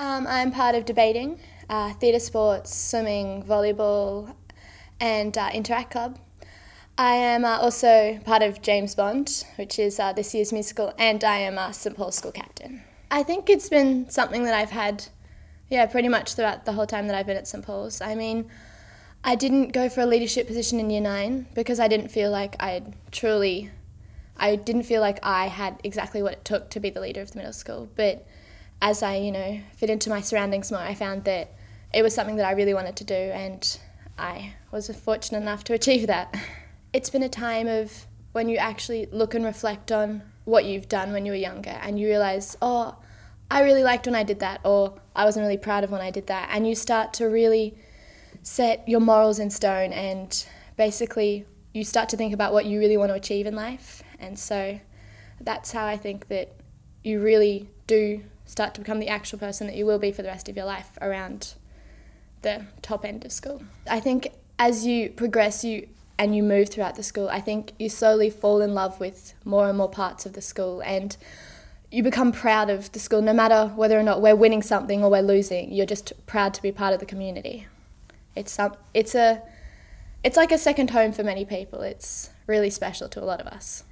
Um, I'm part of debating, uh, theatre sports, swimming, volleyball, and uh, Interact Club. I am uh, also part of James Bond, which is uh, this year's musical, and I am a St Paul's school captain. I think it's been something that I've had, yeah, pretty much throughout the whole time that I've been at St Paul's. I mean, I didn't go for a leadership position in year nine because I didn't feel like I truly, I didn't feel like I had exactly what it took to be the leader of the middle school. But as I, you know, fit into my surroundings more, I found that it was something that I really wanted to do, and I was fortunate enough to achieve that. It's been a time of when you actually look and reflect on what you've done when you were younger, and you realize, oh, I really liked when I did that, or I wasn't really proud of when I did that, and you start to really set your morals in stone, and basically you start to think about what you really want to achieve in life, and so that's how I think that you really do start to become the actual person that you will be for the rest of your life around the top end of school. I think as you progress you and you move throughout the school, I think you slowly fall in love with more and more parts of the school and you become proud of the school no matter whether or not we're winning something or we're losing. You're just proud to be part of the community. It's some it's a it's like a second home for many people. It's really special to a lot of us.